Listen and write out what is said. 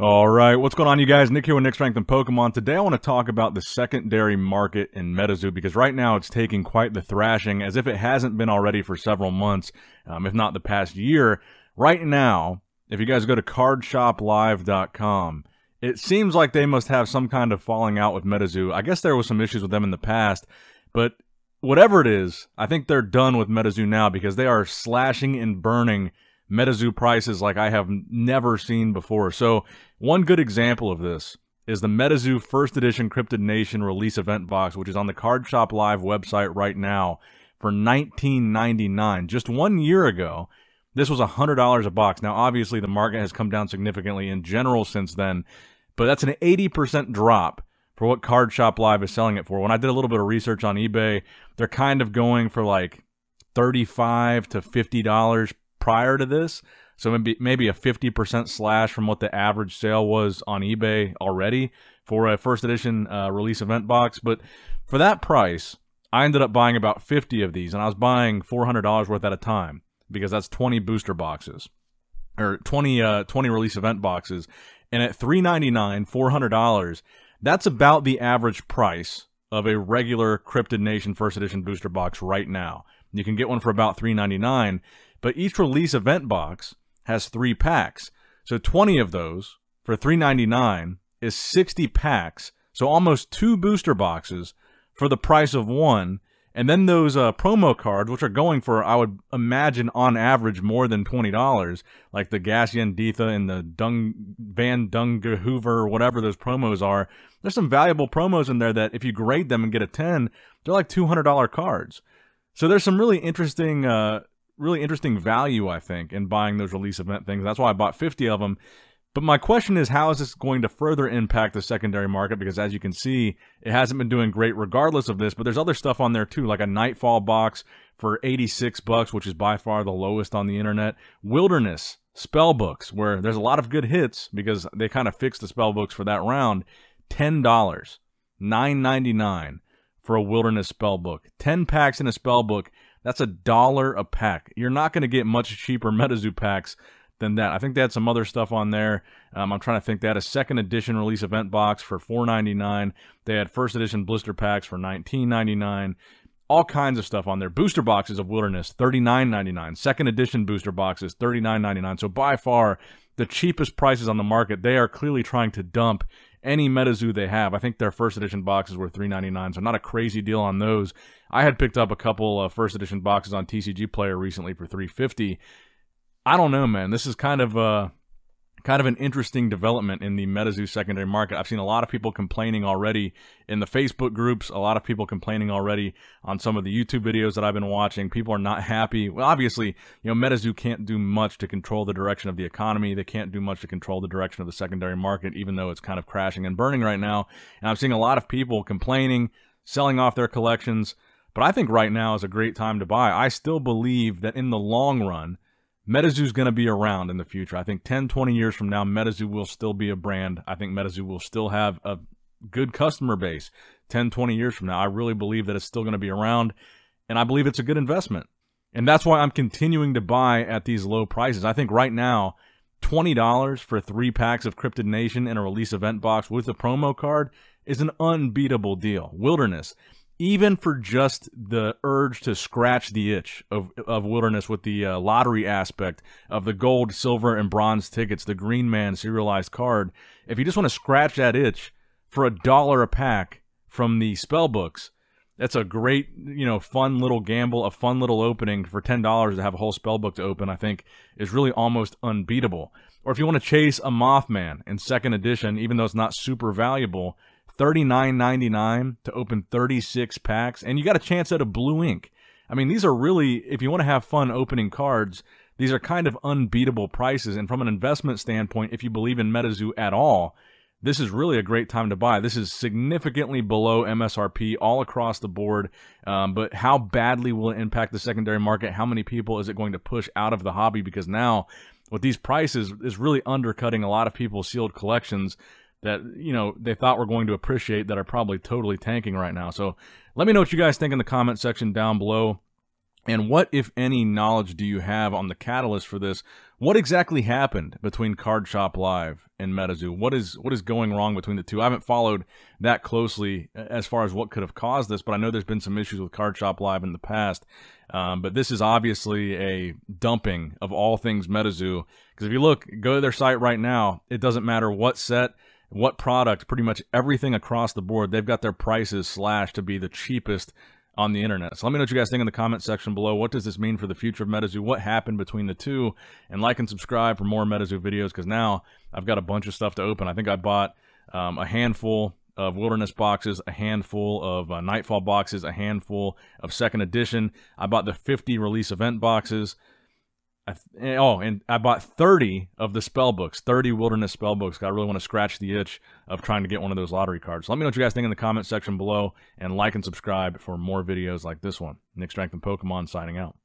All right, what's going on, you guys? Nick here with Nick Strength and Pokemon. Today, I want to talk about the secondary market in MetaZoo because right now it's taking quite the thrashing, as if it hasn't been already for several months, um, if not the past year. Right now, if you guys go to CardShopLive.com, it seems like they must have some kind of falling out with MetaZoo. I guess there was some issues with them in the past, but whatever it is, I think they're done with MetaZoo now because they are slashing and burning MetaZoo prices like I have never seen before. So, one good example of this is the MetaZoo First Edition Cryptid Nation release event box, which is on the Card Shop Live website right now for $19.99. Just one year ago, this was $100 a box. Now, obviously, the market has come down significantly in general since then, but that's an 80% drop for what Card Shop Live is selling it for. When I did a little bit of research on eBay, they're kind of going for like 35 to $50 prior to this. So maybe maybe a 50% slash from what the average sale was on eBay already for a first edition uh, release event box. But for that price, I ended up buying about 50 of these, and I was buying $400 worth at a time because that's 20 booster boxes or 20 uh, 20 release event boxes. And at 399, $400, that's about the average price of a regular Cryptid Nation first edition booster box right now. You can get one for about $399. But each release event box has three packs. So 20 of those for 399 is 60 packs. So almost two booster boxes for the price of one. And then those uh, promo cards, which are going for, I would imagine, on average, more than $20, like the Gastyan Ditha and the Dung, Van Dunga Hoover, or whatever those promos are. There's some valuable promos in there that if you grade them and get a 10, they're like $200 cards. So there's some really interesting uh, really interesting value, I think, in buying those release event things. That's why I bought 50 of them. But my question is, how is this going to further impact the secondary market? Because as you can see, it hasn't been doing great regardless of this. But there's other stuff on there too, like a Nightfall box for 86 bucks, which is by far the lowest on the internet. Wilderness spell books, where there's a lot of good hits because they kind of fixed the spell books for that round. Ten dollars, nine ninety nine for a wilderness spell book. Ten packs in a spell book that's a dollar a pack. You're not going to get much cheaper MetaZoo packs than that. I think they had some other stuff on there. Um, I'm trying to think. They had a second edition release event box for $4.99. They had first edition blister packs for $19.99. All kinds of stuff on there. Booster boxes of Wilderness, $39.99. Second edition booster boxes, $39.99. So by far the cheapest prices on the market. They are clearly trying to dump any MetaZoo they have. I think their first edition boxes were $3.99, so not a crazy deal on those. I had picked up a couple of first edition boxes on TCG Player recently for 350. I don't know, man. This is kind of uh kind of an interesting development in the MetaZoo secondary market. I've seen a lot of people complaining already in the Facebook groups, a lot of people complaining already on some of the YouTube videos that I've been watching. People are not happy. Well, obviously, you know, MetaZoo can't do much to control the direction of the economy. They can't do much to control the direction of the secondary market, even though it's kind of crashing and burning right now. And I'm seeing a lot of people complaining, selling off their collections. But I think right now is a great time to buy. I still believe that in the long run, MetaZoo's going to be around in the future. I think 10, 20 years from now, MetaZoo will still be a brand. I think MetaZoo will still have a good customer base 10, 20 years from now. I really believe that it's still going to be around, and I believe it's a good investment. And that's why I'm continuing to buy at these low prices. I think right now, $20 for three packs of Cryptid Nation and a release event box with a promo card is an unbeatable deal. Wilderness even for just the urge to scratch the itch of, of wilderness with the uh, lottery aspect of the gold, silver, and bronze tickets, the Green Man serialized card, if you just want to scratch that itch for a dollar a pack from the spell books, that's a great, you know, fun little gamble, a fun little opening for ten dollars to have a whole spell book to open. I think is really almost unbeatable. Or if you want to chase a Mothman in second edition, even though it's not super valuable, $39.99 to open 36 packs, and you got a chance at a blue ink. I mean, these are really, if you want to have fun opening cards, these are kind of unbeatable prices. And from an investment standpoint, if you believe in MetaZoo at all, this is really a great time to buy. This is significantly below MSRP all across the board. Um, but how badly will it impact the secondary market? How many people is it going to push out of the hobby? Because now, with these prices, is really undercutting a lot of people's sealed collections that you know they thought were going to appreciate that are probably totally tanking right now. So let me know what you guys think in the comment section down below. And what, if any, knowledge do you have on the catalyst for this? What exactly happened between Card Shop Live and MetaZoo? What is what is going wrong between the two? I haven't followed that closely as far as what could have caused this, but I know there's been some issues with Card Shop Live in the past. Um, but this is obviously a dumping of all things MetaZoo. Because if you look, go to their site right now, it doesn't matter what set, what product, pretty much everything across the board, they've got their prices slashed to be the cheapest on the internet. So let me know what you guys think in the comment section below. What does this mean for the future of MetaZoo? What happened between the two? And like and subscribe for more MetaZoo videos because now I've got a bunch of stuff to open. I think I bought um, a handful of Wilderness boxes, a handful of uh, Nightfall boxes, a handful of Second Edition. I bought the 50 release event boxes. Eh, oh, and I bought 30 of the spell books, 30 wilderness spell books. I really want to scratch the itch of trying to get one of those lottery cards. Let me know what you guys think in the comment section below and like and subscribe for more videos like this one. Nick Strength and Pokemon signing out.